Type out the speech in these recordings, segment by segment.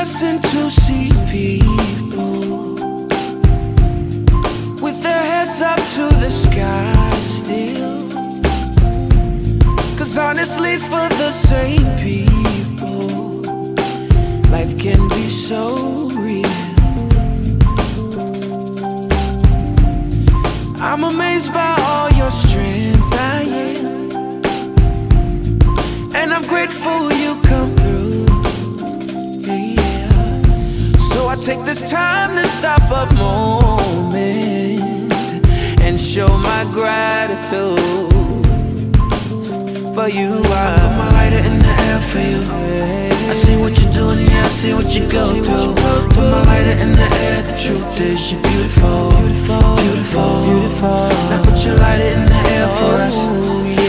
blessing to see people with their heads up to the sky still. Cause honestly, for the same people, life can be so real. I'm amazed by take this time to stop a moment and show my gratitude for you. I put my lighter in the air for you. I see what you're doing, yeah, I see what you go through. Put my lighter in the air, the truth is you're beautiful, beautiful, beautiful, beautiful. Now put your lighter in the air for us.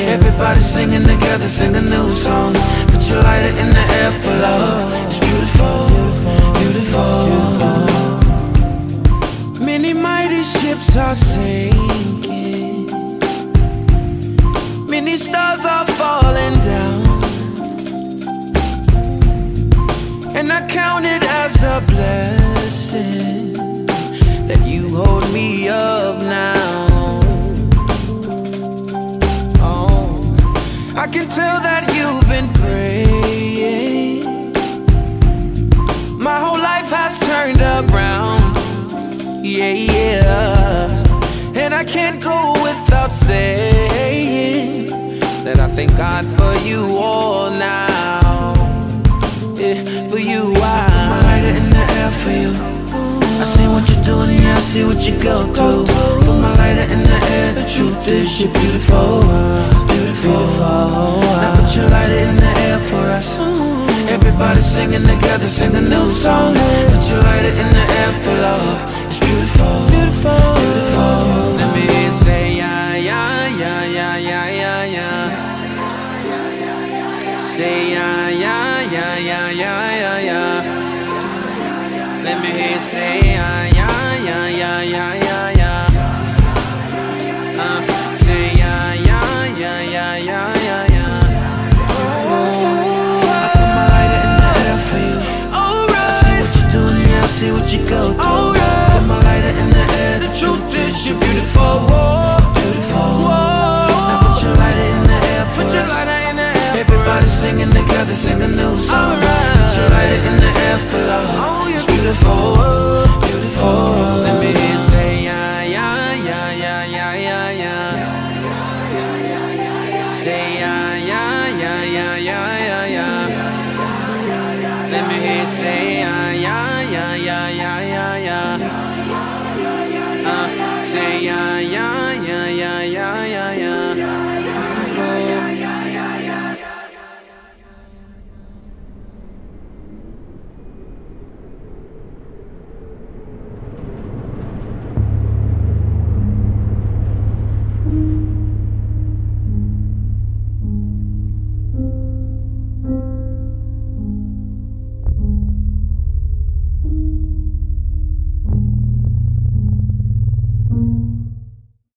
Everybody singing together, sing a new song. Put your lighter in the air for love. Blessing that you hold me up now. Oh, I can tell that you've been praying. My whole life has turned around. Yeah, yeah. And I can't go without saying that I thank God for you all now. Yeah, for you, I in for you. I see what you're doing, yeah, I see what you go through. Put my lighter in the air, the truth is you're beautiful, beautiful. Now put your lighter in the air for us. Everybody singing together, sing a new song. Put your lighter in the air for love. It's beautiful, beautiful, beautiful. Let me say yeah, yeah, yeah, yeah, yeah, yeah, yeah. Say yeah, yeah, yeah, yeah, yeah, yeah, yeah. Let me hear you say yeah, yeah, yeah, yeah, yeah. you say